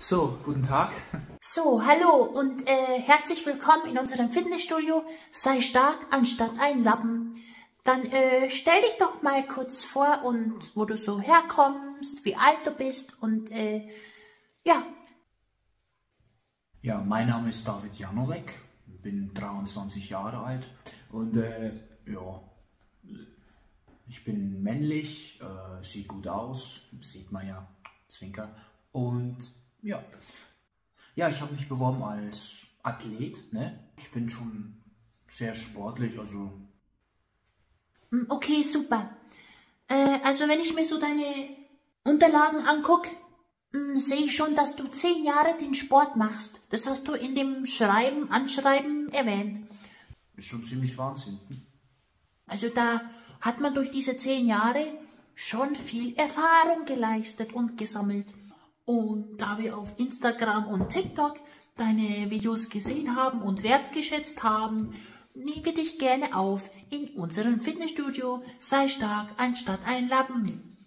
So, guten Tag. So, hallo und äh, herzlich willkommen in unserem Fitnessstudio. Sei stark anstatt ein Lappen. Dann äh, stell dich doch mal kurz vor und wo du so herkommst, wie alt du bist und äh, ja. Ja, mein Name ist David Janowek, bin 23 Jahre alt und äh, ja, ich bin männlich, äh, sieht gut aus, sieht man ja, Zwinker. Und ja, ja, ich habe mich beworben als Athlet. Ne? Ich bin schon sehr sportlich, also. Hm, okay, super. Äh, also wenn ich mir so deine Unterlagen angucke, hm, sehe ich schon, dass du zehn Jahre den Sport machst. Das hast du in dem Schreiben, Anschreiben erwähnt. Ist schon ziemlich Wahnsinn. Also da hat man durch diese zehn Jahre schon viel Erfahrung geleistet und gesammelt. Und da wir auf Instagram und TikTok deine Videos gesehen haben und wertgeschätzt haben, nehmen wir dich gerne auf in unserem Fitnessstudio. Sei stark anstatt ein Lappen.